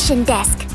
mission desk.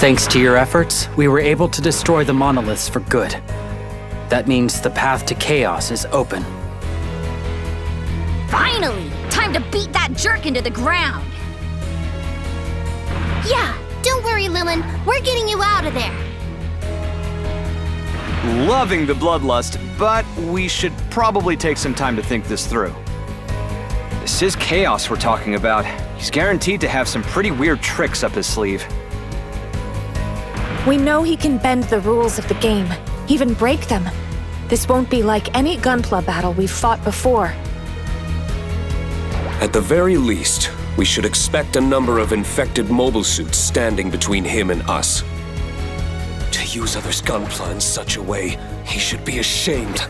Thanks to your efforts, we were able to destroy the monoliths for good. That means the path to chaos is open. Finally! Time to beat that jerk into the ground! Yeah, don't worry, Lilin. We're getting you out of there. Loving the bloodlust, but we should probably take some time to think this through. This is Chaos we're talking about. He's guaranteed to have some pretty weird tricks up his sleeve. We know he can bend the rules of the game, even break them. This won't be like any Gunpla battle we've fought before. At the very least, we should expect a number of infected mobile suits standing between him and us. To use others' gunpla in such a way, he should be ashamed.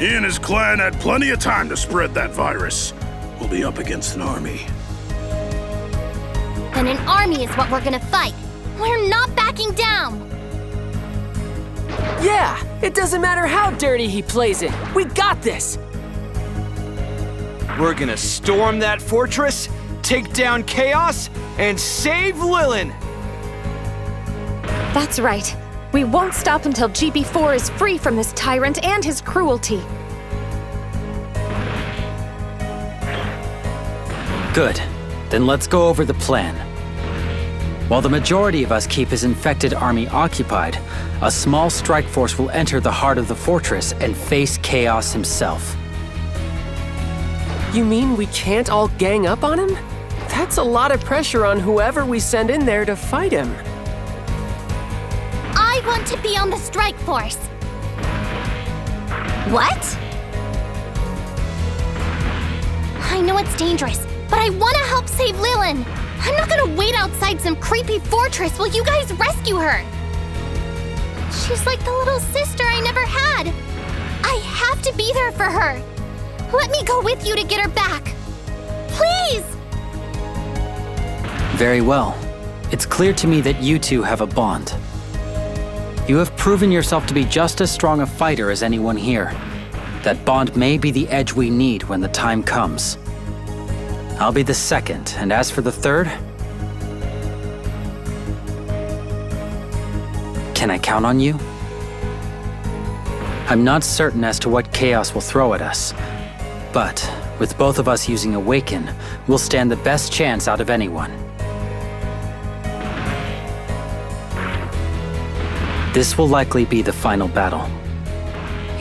He and his clan had plenty of time to spread that virus. We'll be up against an army. Then an army is what we're gonna fight. We're not backing down. Yeah, it doesn't matter how dirty he plays it. We got this. We're gonna storm that fortress, take down Chaos, and save Lilin! That's right. We won't stop until GB4 is free from this tyrant and his cruelty. Good. Then let's go over the plan. While the majority of us keep his infected army occupied, a small strike force will enter the heart of the fortress and face Chaos himself. You mean we can't all gang up on him? That's a lot of pressure on whoever we send in there to fight him. I want to be on the strike force. What? I know it's dangerous, but I want to help save Lilin. I'm not gonna wait outside some creepy fortress while you guys rescue her. She's like the little sister I never had. I have to be there for her. Let me go with you to get her back. Please! Very well. It's clear to me that you two have a bond. You have proven yourself to be just as strong a fighter as anyone here. That bond may be the edge we need when the time comes. I'll be the second, and as for the third, Can I count on you? I'm not certain as to what Chaos will throw at us, but with both of us using Awaken, we'll stand the best chance out of anyone. This will likely be the final battle.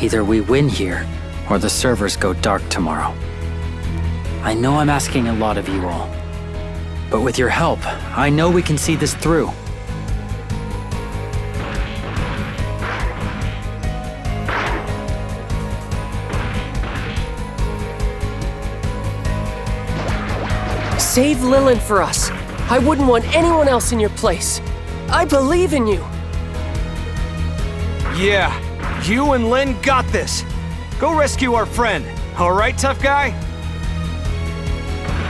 Either we win here, or the servers go dark tomorrow. I know I'm asking a lot of you all, but with your help, I know we can see this through. Save Lilin for us. I wouldn't want anyone else in your place. I believe in you. Yeah, you and Lin got this. Go rescue our friend. All right, tough guy?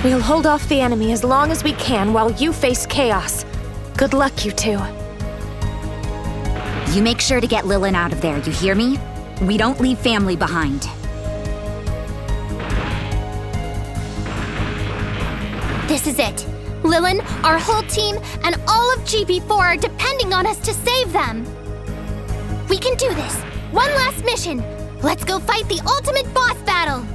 We'll hold off the enemy as long as we can while you face chaos. Good luck, you two. You make sure to get Lilin out of there, you hear me? We don't leave family behind. This is it. Lilin, our whole team, and all of GB4 are depending on us to save them. We can do this. One last mission. Let's go fight the ultimate boss battle.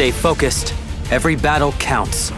Stay focused. Every battle counts.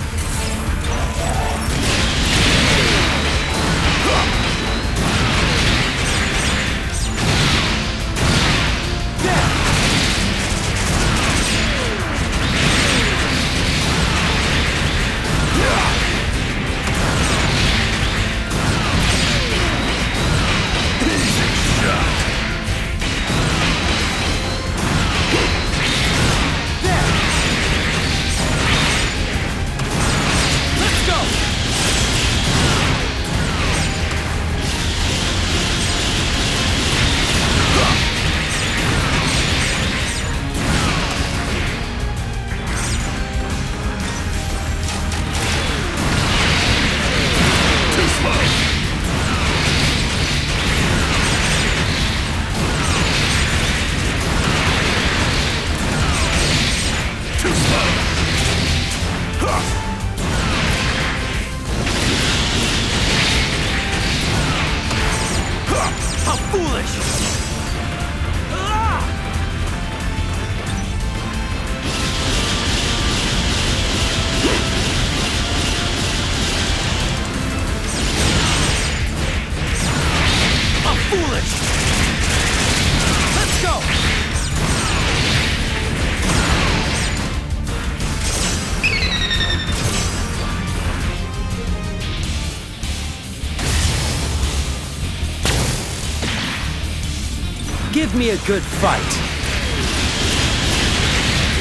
Give me a good fight.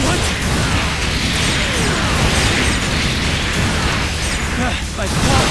What? Ah, my pulse!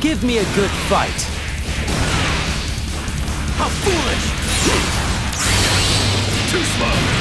Give me a good fight. How foolish! Too slow!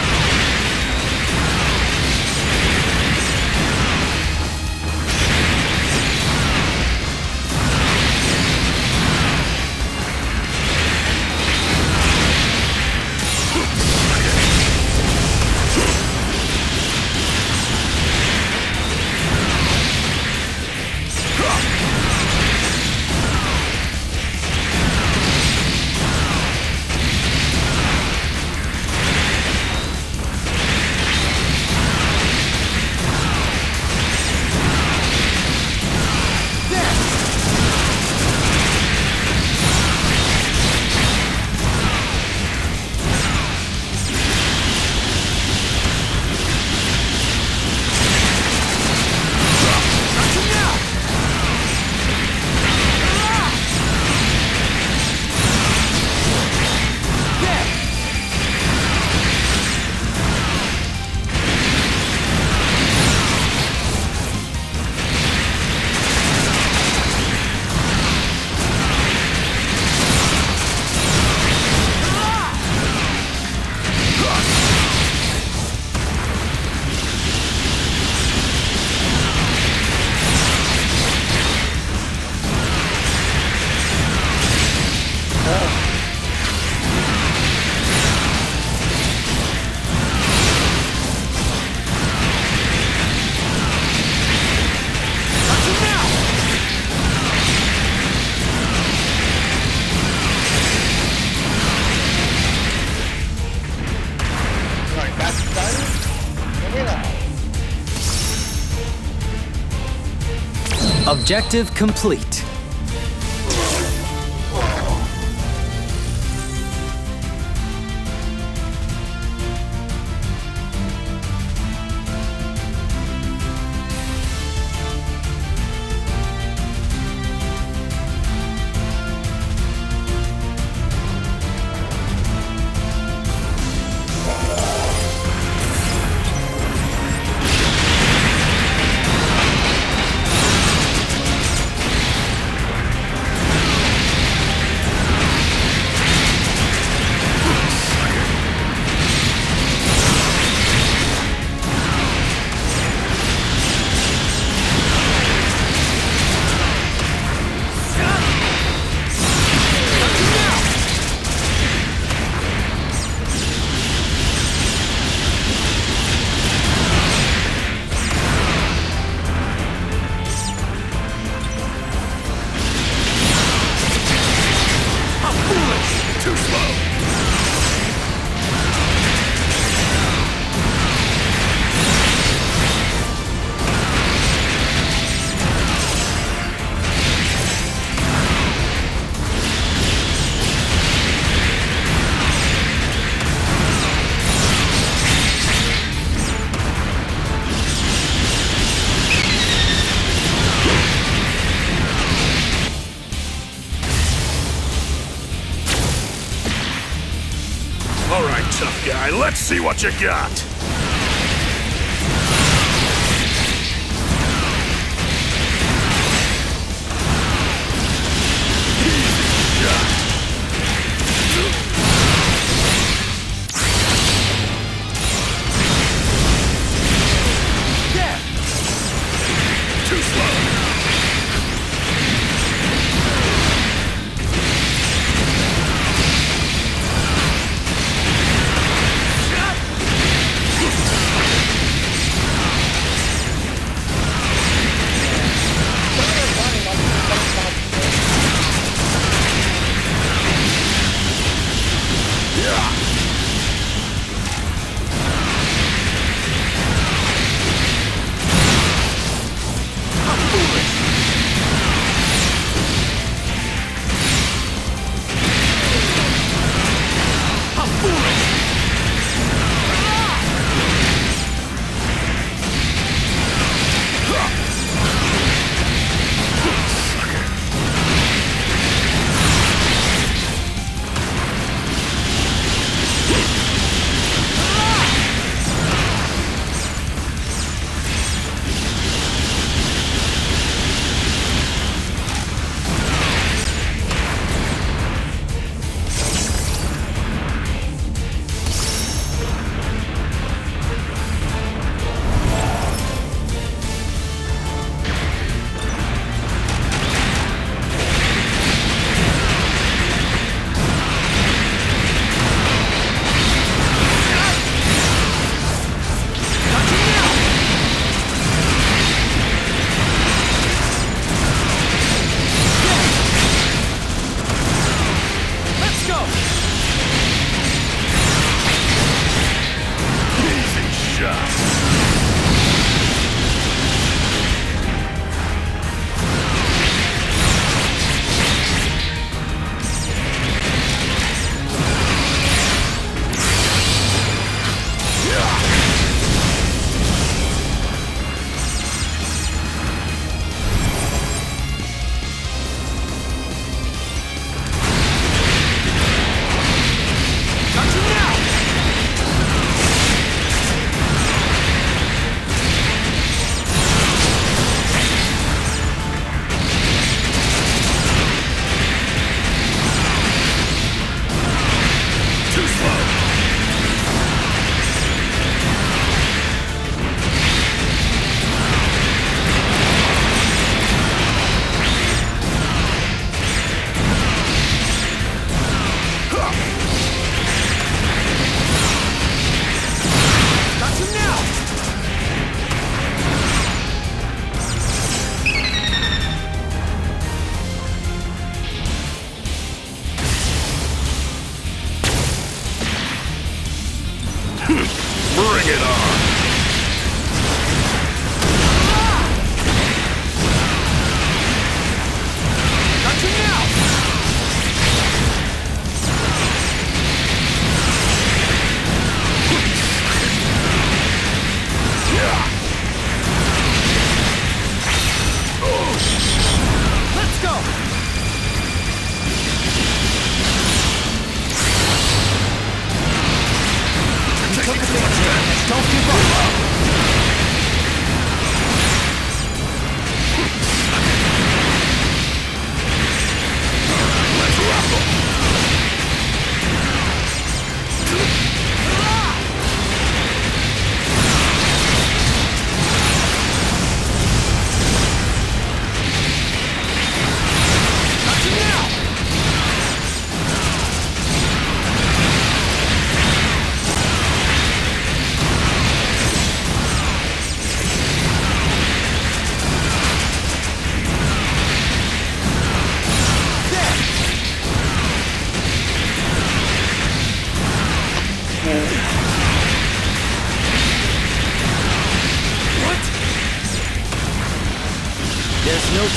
Objective complete. Tough guy, let's see what you got.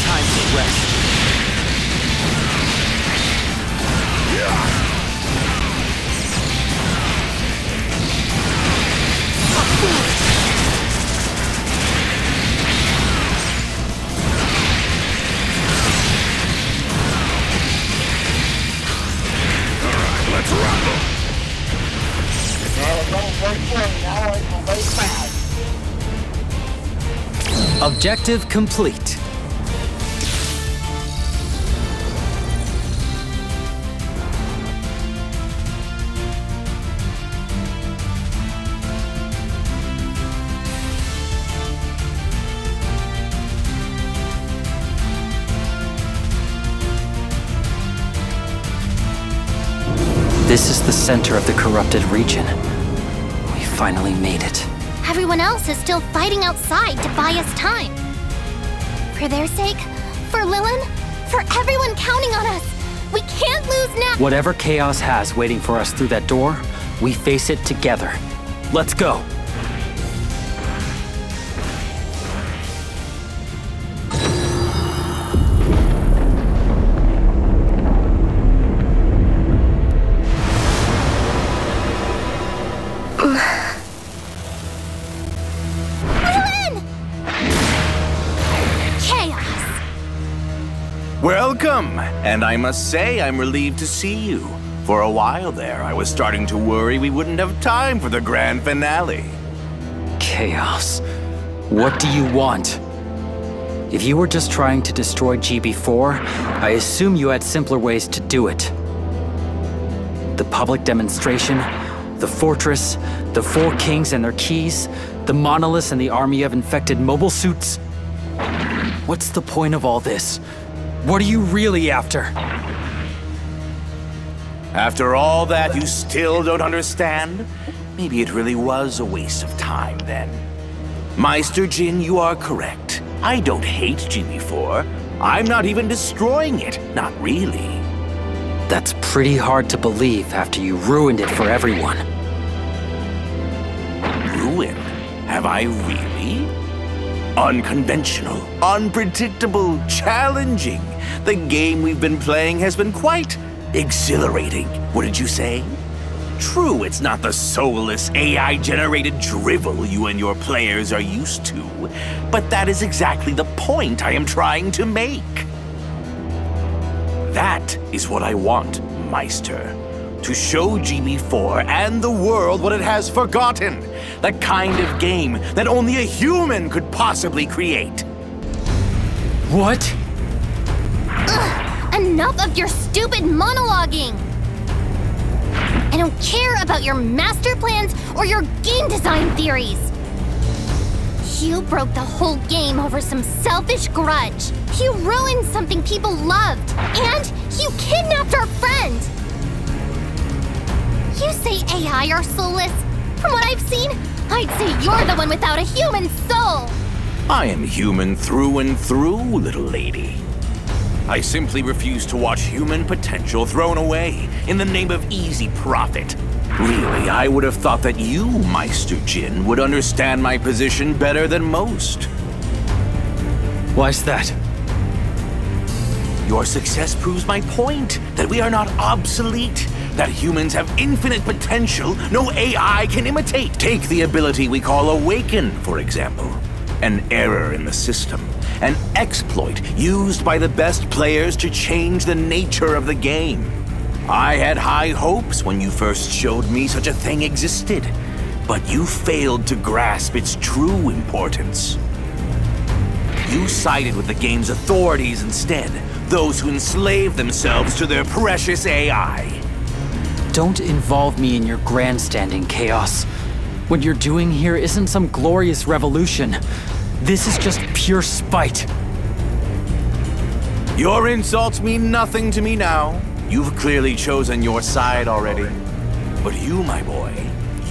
Time to rest. Let's very proud. Objective complete. Center of the corrupted region. We finally made it. Everyone else is still fighting outside to buy us time. For their sake, for Lilin, for everyone counting on us, we can't lose now. Whatever chaos has waiting for us through that door, we face it together. Let's go. And I must say, I'm relieved to see you. For a while there, I was starting to worry we wouldn't have time for the grand finale. Chaos. What do you want? If you were just trying to destroy GB4, I assume you had simpler ways to do it. The public demonstration, the fortress, the four kings and their keys, the monoliths and the army of infected mobile suits. What's the point of all this? What are you really after? After all that, you still don't understand? Maybe it really was a waste of time then. Meister Jin, you are correct. I don't hate GB4. I'm not even destroying it. Not really. That's pretty hard to believe after you ruined it for everyone. Ruined? Have I really? Unconventional, unpredictable, challenging. The game we've been playing has been quite exhilarating, What did you say? True, it's not the soulless, AI-generated drivel you and your players are used to, but that is exactly the point I am trying to make. That is what I want, Meister. To show GB4 and the world what it has forgotten. The kind of game that only a human could possibly create. What? Ugh, enough of your stupid monologuing! I don't care about your master plans or your game design theories! You broke the whole game over some selfish grudge. You ruined something people loved. And you kidnapped our friend! You say AI are soulless. From what I've seen, I'd say you're the one without a human soul! I am human through and through, little lady. I simply refuse to watch human potential thrown away in the name of easy profit. Really, I would have thought that you, Meister Jin, would understand my position better than most. Why's that? Your success proves my point that we are not obsolete, that humans have infinite potential no AI can imitate. Take the ability we call Awaken, for example. An error in the system, an exploit used by the best players to change the nature of the game. I had high hopes when you first showed me such a thing existed, but you failed to grasp its true importance. You sided with the game's authorities instead, those who enslave themselves to their precious AI. Don't involve me in your grandstanding chaos. What you're doing here isn't some glorious revolution. This is just pure spite. Your insults mean nothing to me now. You've clearly chosen your side already. But you, my boy,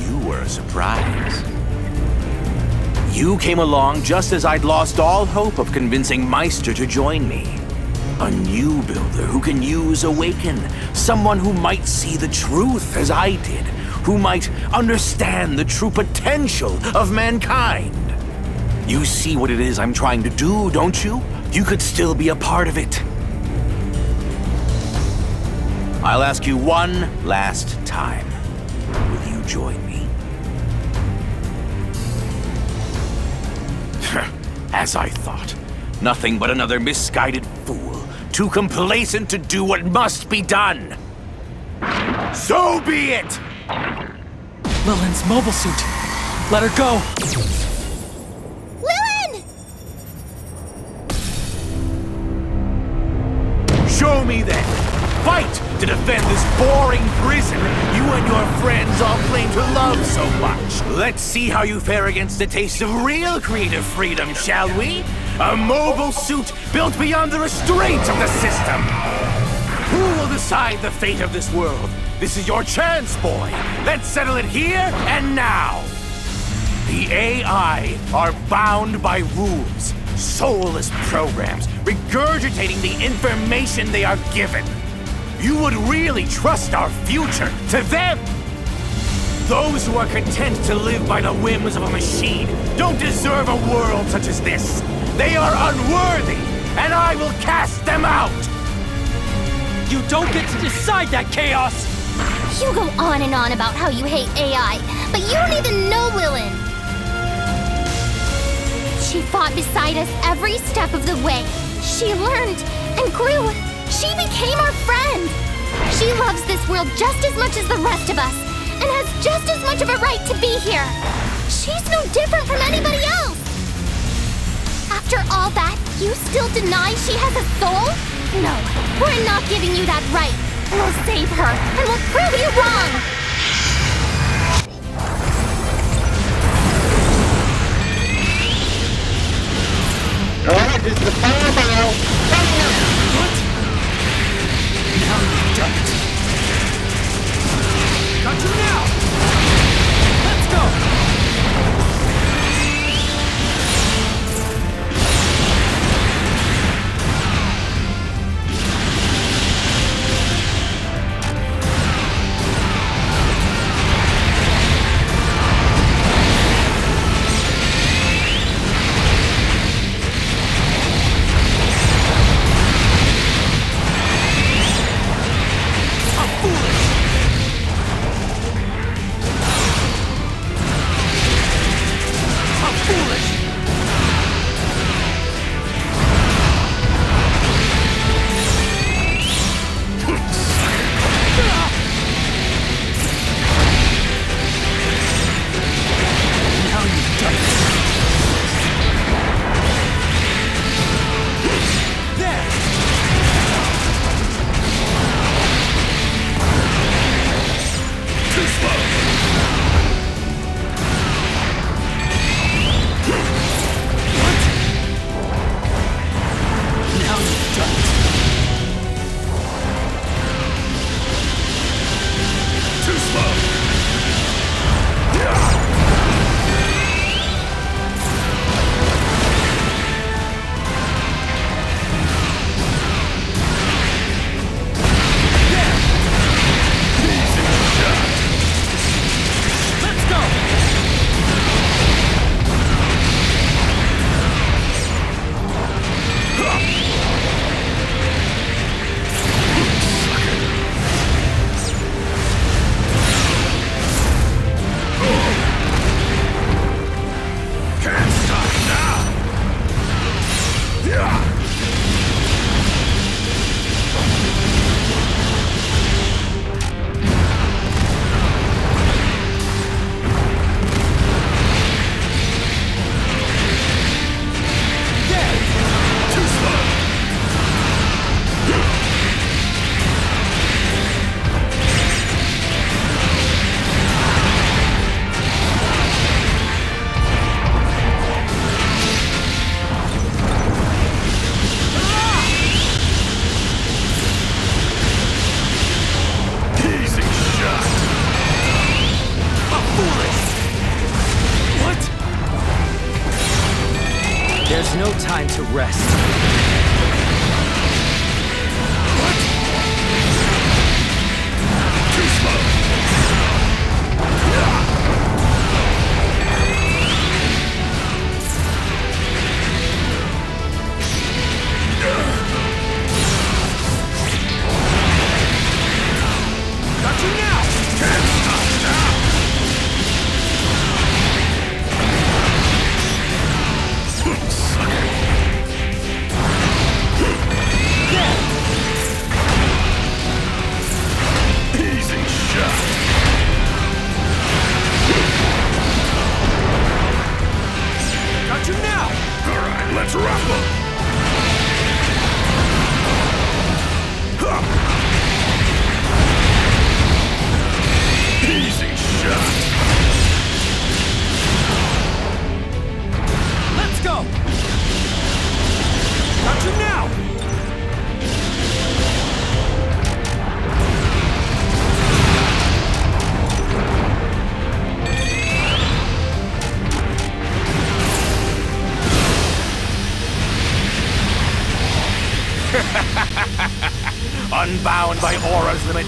you were a surprise. You came along just as I'd lost all hope of convincing Meister to join me. A new builder who can use Awaken. Someone who might see the truth as I did. Who might understand the true potential of mankind. You see what it is I'm trying to do, don't you? You could still be a part of it. I'll ask you one last time. Will you join me? As I thought. Nothing but another misguided fool. Too complacent to do what must be done. So be it! Lilin's mobile suit. Let her go! Lilin! Show me then! Fight to defend this boring prison you and your friends all claim to love so much. Let's see how you fare against the taste of real creative freedom, shall we? A mobile suit built beyond the restraints of the system. Who will decide the fate of this world? This is your chance, boy. Let's settle it here and now. The AI are bound by rules, soulless programs, regurgitating the information they are given. You would really trust our future to them? Those who are content to live by the whims of a machine don't deserve a world such as this. They are unworthy, and I will cast them out! You don't get to decide that, Chaos! You go on and on about how you hate AI, but you don't even know Lilin. She fought beside us every step of the way. She learned and grew. She became our friend. She loves this world just as much as the rest of us, and has just as much of a right to be here. She's no different from anybody else. After all that, you still deny she has a soul? No, we're not giving you that right. We'll save her, and we'll prove you wrong! Alright, this is the final battle. What? Now you've it.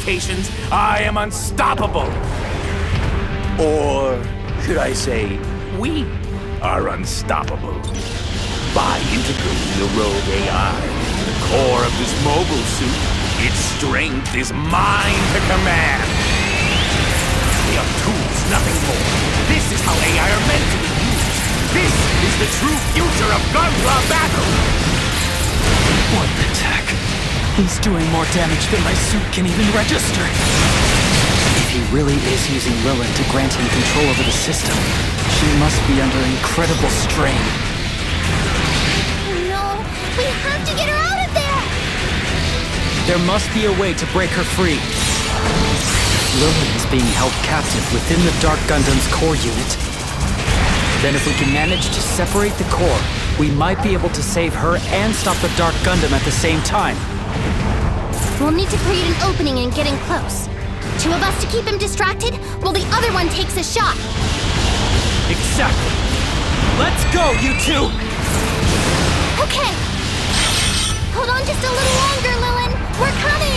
Limitations, I am unstoppable. Or should I say, we are unstoppable. By integrating the rogue AI into the core of this mobile suit, its strength is mine to command. They are tools, nothing more. This is how AI are meant to be used. This is the true future of Gunpla battle. What? He's doing more damage than my suit can even register. If he really is using Lilith to grant him control over the system, she must be under incredible strain. No, we have to get her out of there! There must be a way to break her free. Lilith is being held captive within the Dark Gundam's core unit. Then if we can manage to separate the core, we might be able to save her and stop the Dark Gundam at the same time. We'll need to create an opening and get in close. Two of us to keep him distracted, while the other one takes a shot. Exactly. Let's go, you two! Okay. Hold on just a little longer, Lilin. We're coming!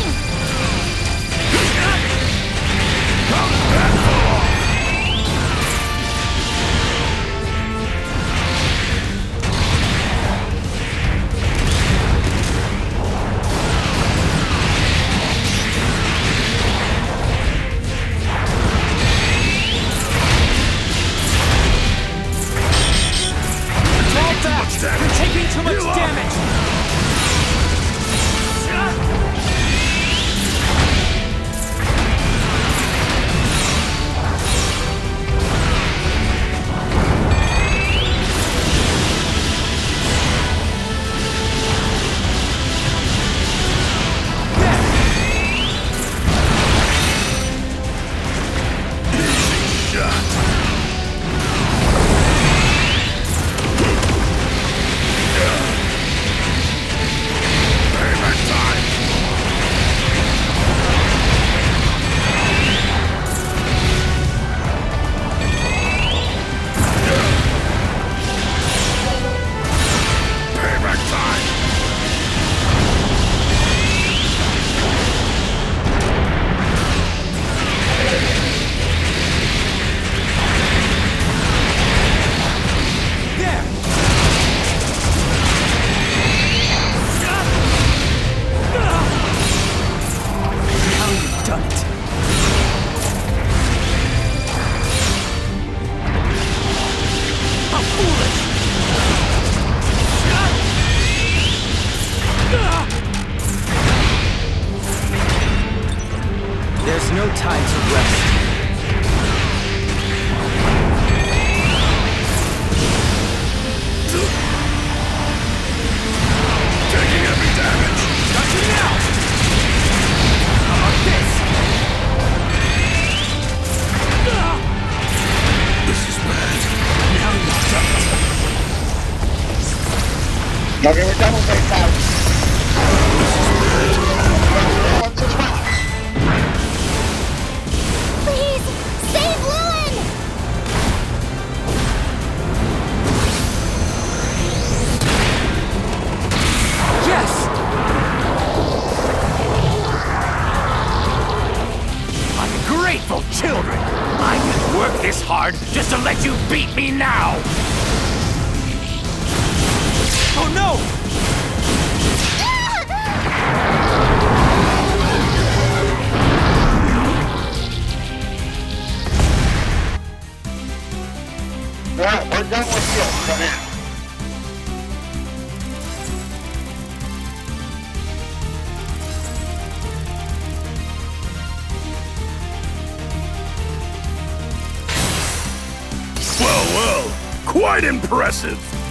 Quite impressive.